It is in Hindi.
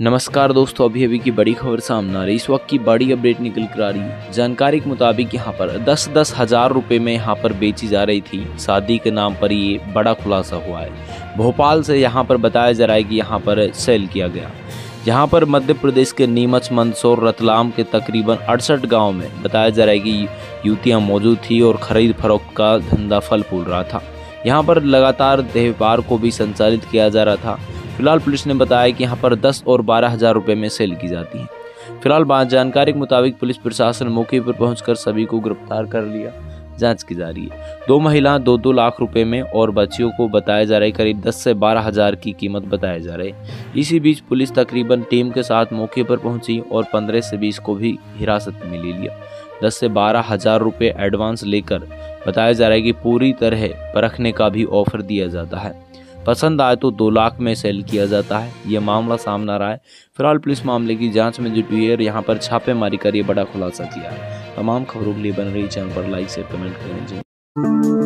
नमस्कार दोस्तों, अभी अभी की बड़ी खबर सामने आ रही है। इस वक्त की बड़ी अपडेट निकल कर आ रही है। जानकारी के मुताबिक यहाँ पर दस दस हज़ार रुपए में यहाँ पर बेची जा रही थी। शादी के नाम पर ये बड़ा खुलासा हुआ है। भोपाल से यहाँ पर बताया जा रहा है कि यहाँ पर सेल किया गया। यहाँ पर मध्य प्रदेश के नीमच, मंदसौर, रतलाम के तकरीबन अड़सठ गाँव में बताया जा रहा है कि युवतियाँ मौजूद थी और खरीद फरोख्त का धंधा फल फूल रहा था। यहाँ पर लगातार त्यौहार को भी संचालित किया जा रहा था। फ़िलहाल पुलिस ने बताया कि यहाँ पर दस और बारह हज़ार रुपये में सेल की जाती है। फ़िलहाल जानकारी के मुताबिक पुलिस प्रशासन मौके पर पहुंचकर सभी को गिरफ़्तार कर लिया, जाँच की जा रही है। दो महिला दो दो लाख रुपए में और बच्चियों को बताया जा रहा है करीब दस से बारह हज़ार की कीमत बताया जा रहा है। इसी बीच पुलिस तकरीबन टीम के साथ मौके पर पहुँची और पंद्रह से बीस को भी हिरासत में ले लिया। दस से बारह हज़ार रुपये एडवांस लेकर बताया जा रहा है कि पूरी तरह परखने का भी ऑफ़र दिया जाता है। पसंद आए तो दो लाख में सेल किया जाता है। ये मामला सामने आ रहा है। फ़िलहाल पुलिस मामले की जाँच में जुटी है और यहाँ पर छापेमारी कर ये बड़ा खुलासा किया है। तमाम खबरों के लिए बन रही चैनल पर लाइक से कमेंट करें।